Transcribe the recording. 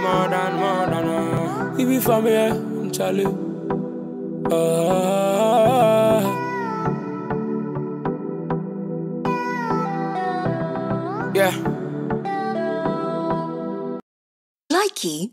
more than, more than. Uh. We be family, Charlie. Uh, yeah. Likey